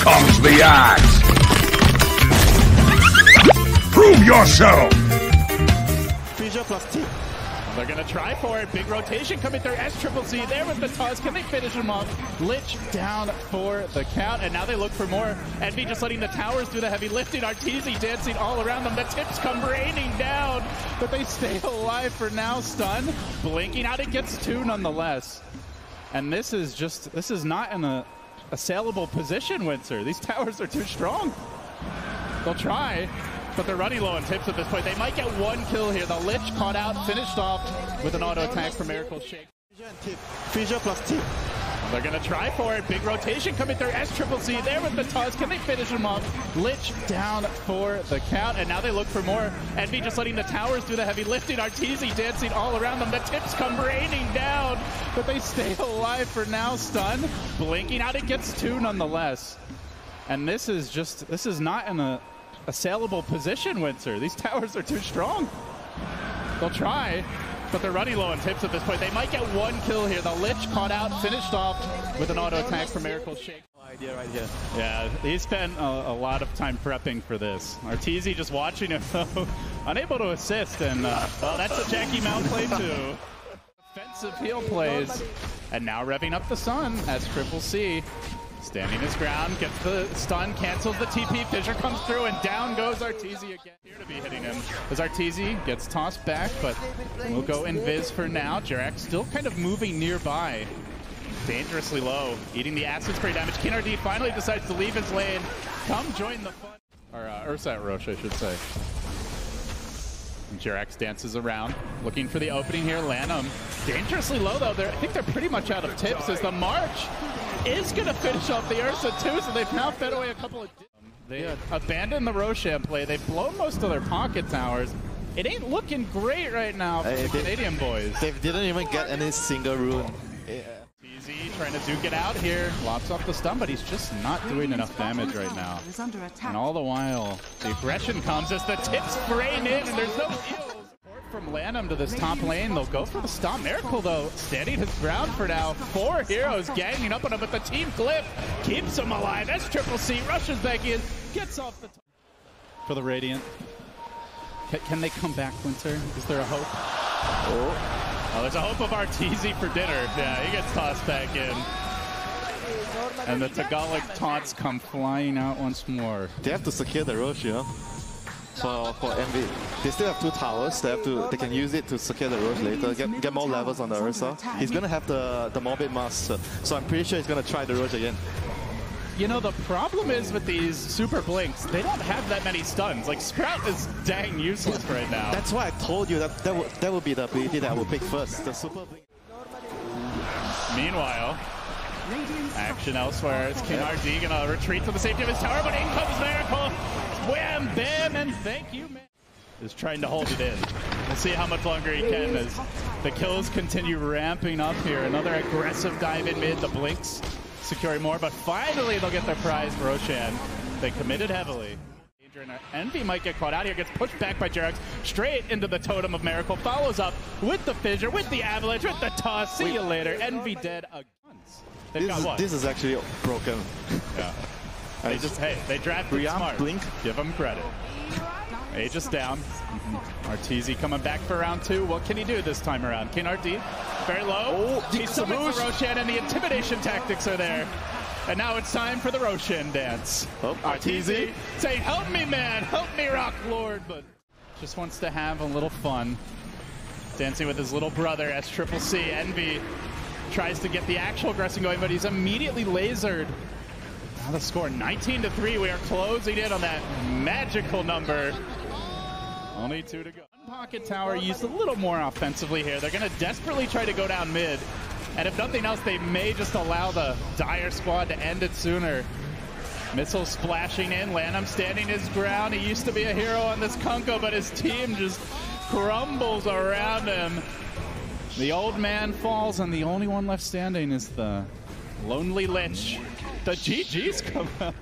comes the axe! Prove yourself! They're to try for it. Big rotation coming through. S Triple C there with the toss. Can they finish him off? Lich down for the count, and now they look for more. Envy just letting the towers do the heavy lifting. Arteezy dancing all around them. The tips come raining down, but they stay alive for now. Stun blinking out. It gets two nonetheless. And this is just, this is not in a, a saleable position, Windsor. These towers are too strong. They'll try, but they're running low on tips at this point. They might get one kill here. The Lich caught out, finished off with an auto attack from Miracle Shake. Fissure and tip. They're going to try for it. Big rotation coming through. S Triple C there with the toss. Can they finish him off? Lich down for the count, and now they look for more. Envy just letting the towers do the heavy lifting. Arteezy dancing all around them. The tips come raining down, but they stay alive for now. Stun blinking out. It gets two nonetheless. And this is just, this is not in a, a saleable position, Windsor. These towers are too strong. They'll try, but they're running low on tips at this point. They might get one kill here. The Lich caught out, finished off with an auto attack from Miracle Shake. Idea right here. Yeah, he spent a, a lot of time prepping for this. Arteezy just watching him, though, unable to assist, and uh, well, that's a Jackie Mount play too. Offensive heal plays, and now revving up the sun as Triple C. Standing his ground, gets the stun, cancels the TP. Fissure comes through, and down goes Arteezy again. Here to be hitting him as Arteezy gets tossed back, but we'll go invis for now. Jarek still kind of moving nearby. Dangerously low, eating the acid spray damage. King RD finally decides to leave his lane. Come join the fun. Or uh, Ursat Roche, I should say. Jerax dances around, looking for the opening here. Lanham dangerously low though. They're, I think they're pretty much out of tips as the march is going to finish off the Ursa too. So they've now fed away a couple of. They uh, abandoned the Roshan play. They've blown most of their pocket towers. It ain't looking great right now for Hey, the they- Canadian boys. They didn't even get any single rune. Yeah. Easy trying to duke it out here. Lops off the stun, but he's just not doing enough damage right now. Under. And all the while, the aggression comes as the tips rain in, and there's no heals. Support From Lanham to this top lane, they'll go for the stop. Miracle, though, standing his ground for now. Four heroes ganging up on him, but the team clip keeps him alive. That's Triple C rushes back in, gets off the top. For the Radiant. Ca- Can they come back, Winter? Is there a hope? Oh, Oh, there's a hope of Arteezy for dinner. Yeah, he gets tossed back in. And the Tagalog taunts come flying out once more. They have to secure the Rosh, you know. For for Envy, they still have two towers. They have to they can use it to secure the Rosh later. Get get more levels on the Ursa. He's gonna have the the Morbid Mask, so I'm pretty sure he's gonna try the Rosh again. You know, the problem is with these super blinks, they don't have that many stuns. Like, Sprout is dang useless right now. That's why I told you that that would that would be the ability that I would pick first. The Super Blink. Meanwhile, action elsewhere. It's King RD gonna retreat to the safety of his tower, but in comes Miracle. Wham, bam, and thank you, man. Is trying to hold it in. We'll see how much longer he can as the kills continue ramping up here. Another aggressive dive in mid. The blinks securing more, but finally they'll get their prize, Roshan. They committed heavily. Envy might get caught out here, gets pushed back by Jerax straight into the Totem of Miracle. Follows up with the Fissure, with the Avalanche, with the toss. See you later. Envy dead again. This is, what? this is actually broken. Yeah. They just, hey, they drafted Brian smart. Blink. Give them credit. Aegis down. Mm-hmm. Arteezy coming back for round two. What can he do this time around? King RD, very low. Oh, He's the summons the Roshan, and the intimidation tactics are there. And now it's time for the Roshan dance. Oh, Arteezy saying, help me, man, help me, Rock Lord, but just wants to have a little fun. Dancing with his little brother, as Triple C. Envy tries to get the actual aggressing going, but he's immediately lasered. Now the score 19 to 3. We are closing in on that magical number. Only two to go. Pocket Tower used a little more offensively here. They're going to desperately try to go down mid. And if nothing else, they may just allow the Dire squad to end it sooner. Missile splashing in. Lanham standing his ground. He used to be a hero on this Kunkka, but his team just crumbles around him. The old man falls, and the only one left standing is the lonely Lich. The GG's come out.